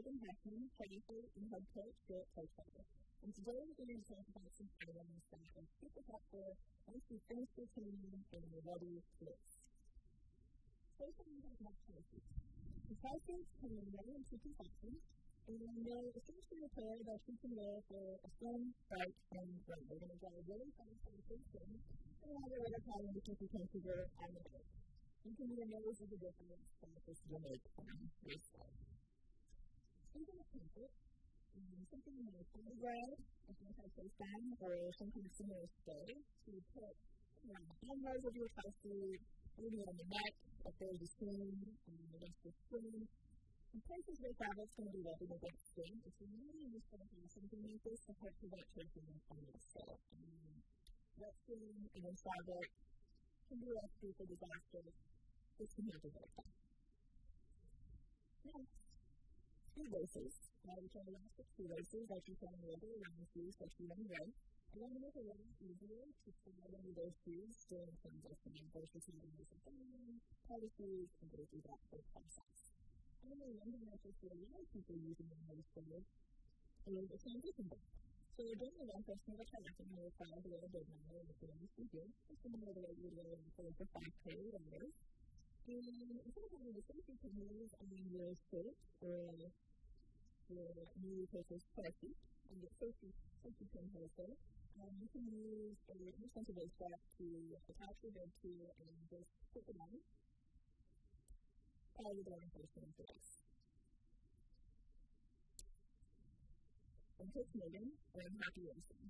Morgan Hoffman, photographer and head coach here at Coachella. And today we're going to talk about some items that are super helpful once you finish your training and you're ready to race. First, I'm going to choices. The choices come in one and two conceptions, and they're essentially a pair that you can wear for a swim, bike, and run. We're going to drive really the first swim, and have a little time keep you comfortable on the bike. You can be amazed at the difference that this will make on your side. Of comfort, um, something like undergrad, if you have FaceTime, or some kind of similar stay, to put around the armholes of your seat, maybe on the neck, if there's a screen, um, against the screen. In places where travel's going to be rubbing against skin, it's really useful to have something like this to help prevent choking on the skull. Wet skin and then fabric can be a recipe for disaster. This can happen very fast. Next, speed laces. Try to last with speed laces like you can regular running shoes that you wear. I want to make it a lot easier to slide into those shoes during transition versus having to down, party shoes, and go through that whole process. And then one thing I a lot of people using in those shoes is a transition bag. So during the run session of triathlon, you will follow the little big number of the things you do. It's similar to what you would wear for like a 5K or race. And having the safety pins on your shirt or your new paper's party, and the safety, safety pin holster, um, you can use a inexpensive strap to attach your bib to and just put it on. Follow the of the race. I'm Coach Megan, and I'm happy racing.